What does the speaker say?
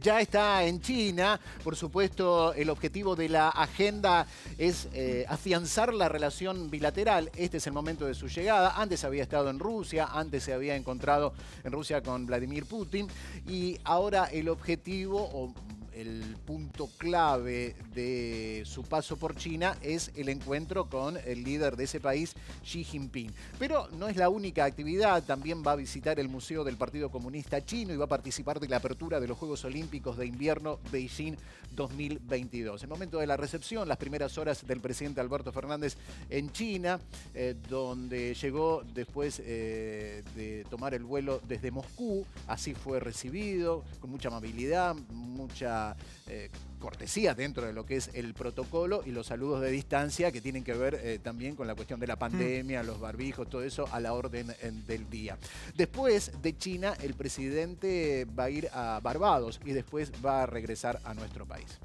ya está en China. Por supuesto, el objetivo de la agenda es eh, afianzar la relación bilateral. Este es el momento de su llegada. Antes había estado en Rusia, antes se había encontrado en Rusia con Vladimir Putin y ahora el objetivo, el punto clave de su paso por China es el encuentro con el líder de ese país, Xi Jinping. Pero no es la única actividad, también va a visitar el Museo del Partido Comunista Chino y va a participar de la apertura de los Juegos Olímpicos de Invierno Beijing 2022. El momento de la recepción, las primeras horas del presidente Alberto Fernández en China, eh, donde llegó después eh, de tomar el vuelo desde Moscú, así fue recibido, con mucha amabilidad, mucha eh, cortesía dentro de lo que es el protocolo y los saludos de distancia que tienen que ver eh, también con la cuestión de la pandemia, los barbijos, todo eso a la orden del día. Después de China, el presidente va a ir a Barbados y después va a regresar a nuestro país.